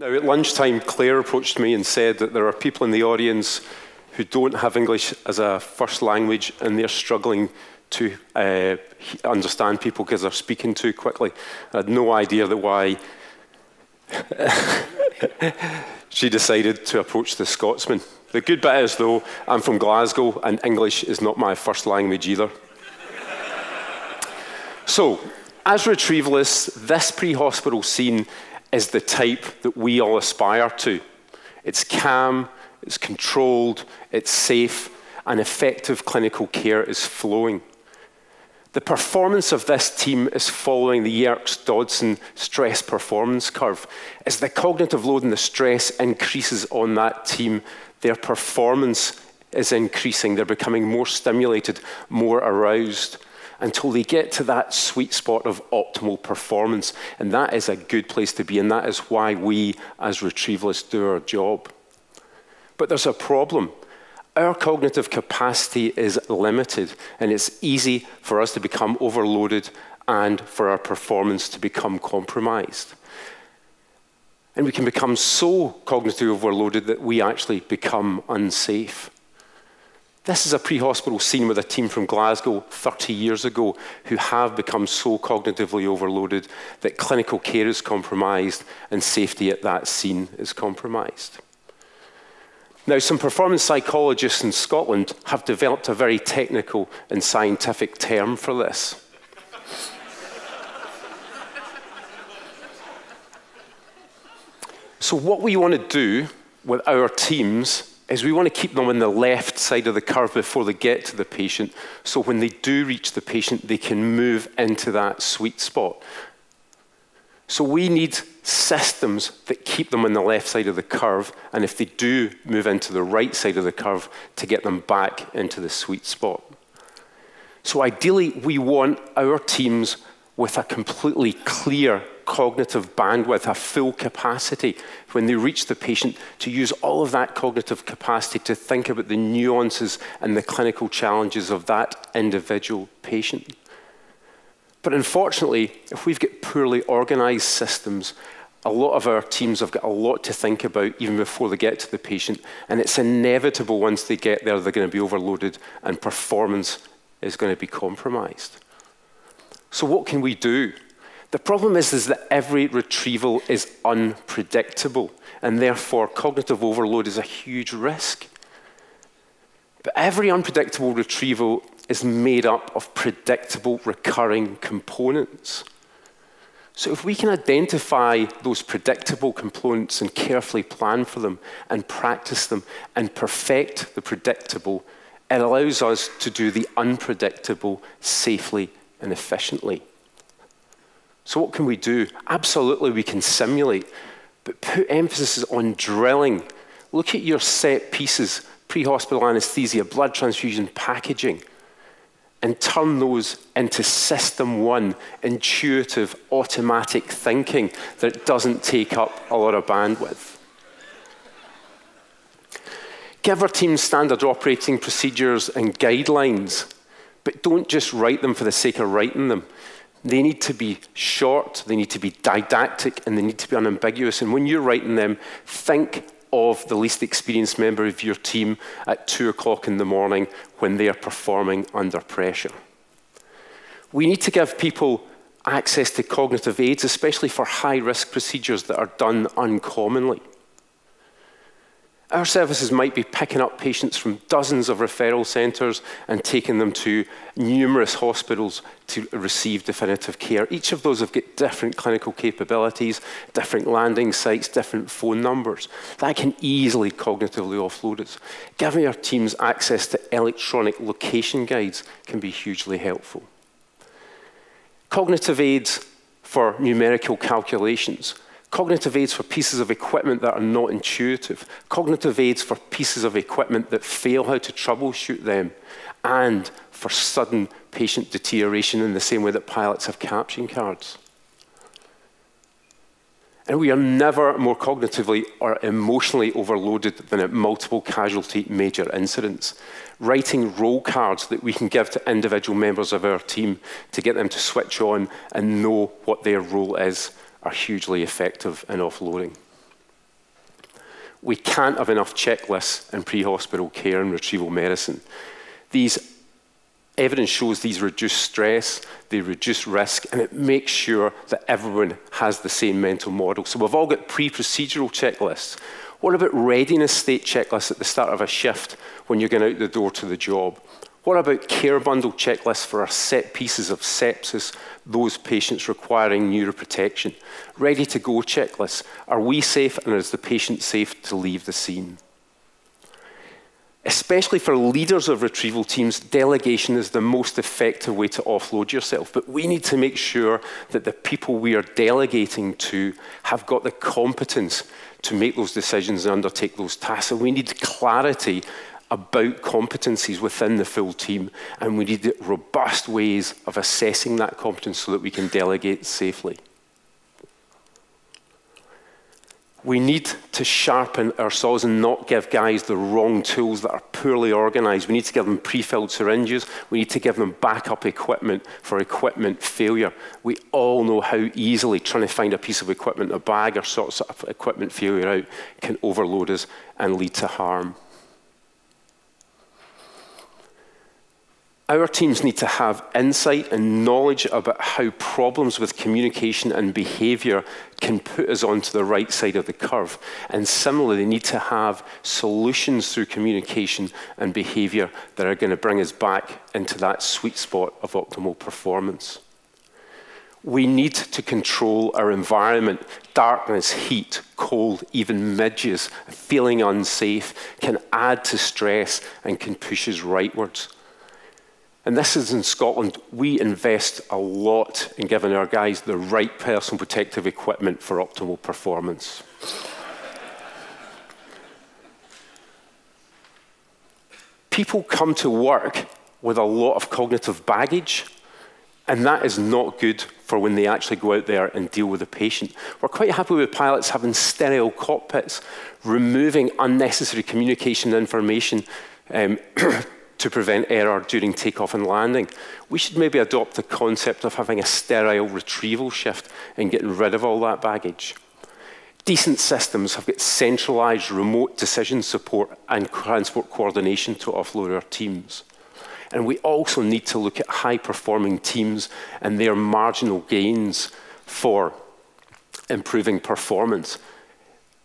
Now, at lunchtime, Claire approached me and said that there are people in the audience who don't have English as a first language and they're struggling to uh, understand people because they're speaking too quickly. I had no idea that why she decided to approach the Scotsman. The good bit is, though, I'm from Glasgow and English is not my first language either. so, as retrievalists, this pre hospital scene is the type that we all aspire to. It's calm, it's controlled, it's safe, and effective clinical care is flowing. The performance of this team is following the Yerkes Dodson stress performance curve. As the cognitive load and the stress increases on that team, their performance is increasing. They're becoming more stimulated, more aroused until they get to that sweet spot of optimal performance. And that is a good place to be, and that is why we, as retrievalists, do our job. But there's a problem. Our cognitive capacity is limited, and it's easy for us to become overloaded and for our performance to become compromised. And we can become so cognitively overloaded that we actually become unsafe. This is a pre hospital scene with a team from Glasgow 30 years ago who have become so cognitively overloaded that clinical care is compromised and safety at that scene is compromised. Now, some performance psychologists in Scotland have developed a very technical and scientific term for this. so, what we want to do with our teams is we want to keep them on the left side of the curve before they get to the patient. So when they do reach the patient, they can move into that sweet spot. So we need systems that keep them on the left side of the curve, and if they do move into the right side of the curve, to get them back into the sweet spot. So ideally, we want our teams with a completely clear cognitive bandwidth, a full capacity when they reach the patient to use all of that cognitive capacity to think about the nuances and the clinical challenges of that individual patient. But unfortunately, if we've got poorly organized systems, a lot of our teams have got a lot to think about even before they get to the patient, and it's inevitable once they get there, they're going to be overloaded and performance is going to be compromised. So, what can we do? The problem is, is that every retrieval is unpredictable, and therefore cognitive overload is a huge risk. But every unpredictable retrieval is made up of predictable recurring components. So, if we can identify those predictable components and carefully plan for them and practice them and perfect the predictable, it allows us to do the unpredictable safely and efficiently. So, what can we do? Absolutely, we can simulate, but put emphasis on drilling. Look at your set pieces pre hospital anesthesia, blood transfusion, packaging, and turn those into system one, intuitive, automatic thinking that doesn't take up a lot of bandwidth. Give our team standard operating procedures and guidelines, but don't just write them for the sake of writing them. They need to be short, they need to be didactic, and they need to be unambiguous. And when you're writing them, think of the least experienced member of your team at two o'clock in the morning when they are performing under pressure. We need to give people access to cognitive aids, especially for high risk procedures that are done uncommonly. Our services might be picking up patients from dozens of referral centres and taking them to numerous hospitals to receive definitive care. Each of those have got different clinical capabilities, different landing sites, different phone numbers. That can easily cognitively offload us. Giving our teams access to electronic location guides can be hugely helpful. Cognitive aids for numerical calculations Cognitive aids for pieces of equipment that are not intuitive. Cognitive aids for pieces of equipment that fail how to troubleshoot them. And for sudden patient deterioration in the same way that pilots have caption cards. And we are never more cognitively or emotionally overloaded than at multiple casualty major incidents. Writing role cards that we can give to individual members of our team to get them to switch on and know what their role is are hugely effective in offloading. We can't have enough checklists in pre-hospital care and retrieval medicine. These evidence shows these reduce stress, they reduce risk, and it makes sure that everyone has the same mental model. So we've all got pre-procedural checklists. What about readiness state checklists at the start of a shift when you're going out the door to the job? What about care bundle checklists for our set pieces of sepsis, those patients requiring neuroprotection? Ready to go checklists. Are we safe and is the patient safe to leave the scene? Especially for leaders of retrieval teams, delegation is the most effective way to offload yourself. But we need to make sure that the people we are delegating to have got the competence to make those decisions and undertake those tasks. And we need clarity about competencies within the full team, and we need robust ways of assessing that competence so that we can delegate safely. We need to sharpen our saws and not give guys the wrong tools that are poorly organized. We need to give them pre-filled syringes. We need to give them backup equipment for equipment failure. We all know how easily trying to find a piece of equipment, a bag or sorts of equipment failure out can overload us and lead to harm. Our teams need to have insight and knowledge about how problems with communication and behavior can put us onto the right side of the curve. And similarly, they need to have solutions through communication and behavior that are going to bring us back into that sweet spot of optimal performance. We need to control our environment. Darkness, heat, cold, even midges, feeling unsafe can add to stress and can push us rightwards. And this is in Scotland. We invest a lot in giving our guys the right personal protective equipment for optimal performance. People come to work with a lot of cognitive baggage, and that is not good for when they actually go out there and deal with a patient. We're quite happy with pilots having sterile cockpits, removing unnecessary communication information um, to prevent error during takeoff and landing. We should maybe adopt the concept of having a sterile retrieval shift and getting rid of all that baggage. Decent systems have got centralized remote decision support and transport coordination to offload our teams. And we also need to look at high performing teams and their marginal gains for improving performance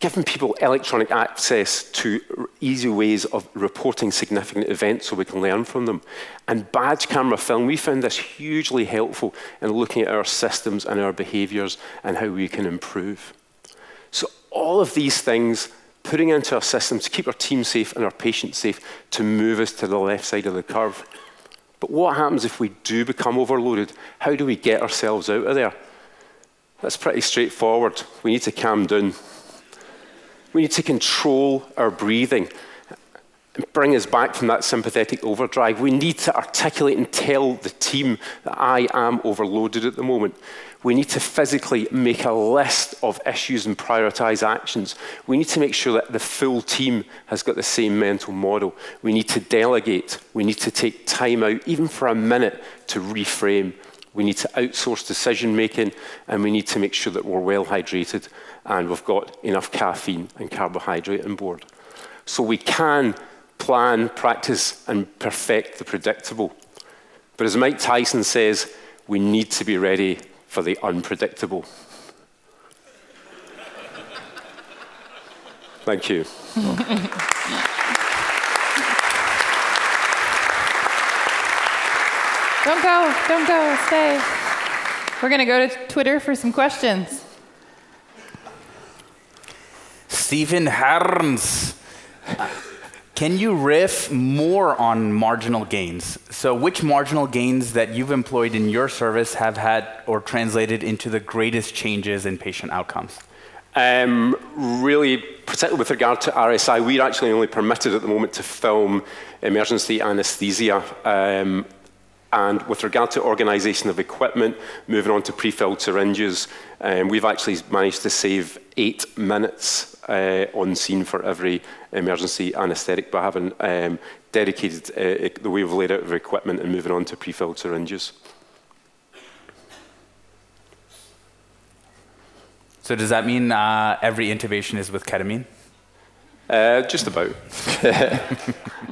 giving people electronic access to easy ways of reporting significant events so we can learn from them. And badge camera film, we found this hugely helpful in looking at our systems and our behaviors and how we can improve. So all of these things, putting into our systems to keep our team safe and our patients safe to move us to the left side of the curve. But what happens if we do become overloaded? How do we get ourselves out of there? That's pretty straightforward. We need to calm down. We need to control our breathing bring us back from that sympathetic overdrive. We need to articulate and tell the team that I am overloaded at the moment. We need to physically make a list of issues and prioritize actions. We need to make sure that the full team has got the same mental model. We need to delegate. We need to take time out, even for a minute, to reframe. We need to outsource decision making, and we need to make sure that we're well hydrated and we've got enough caffeine and carbohydrate on board. So we can plan, practice, and perfect the predictable. But as Mike Tyson says, we need to be ready for the unpredictable. Thank you. don't go, don't go, stay. We're going to go to Twitter for some questions. Stephen Harns. Can you riff more on marginal gains? So, which marginal gains that you've employed in your service have had or translated into the greatest changes in patient outcomes? Um, really, particularly with regard to RSI, we're actually only permitted at the moment to film emergency anesthesia. Um, and with regard to organisation of equipment, moving on to pre-filled syringes, um, we've actually managed to save eight minutes uh, on scene for every emergency anaesthetic by having um, dedicated uh, the way we've laid out of equipment and moving on to pre-filled syringes. So does that mean uh, every intubation is with ketamine? Uh, just about.